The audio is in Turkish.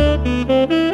Müzik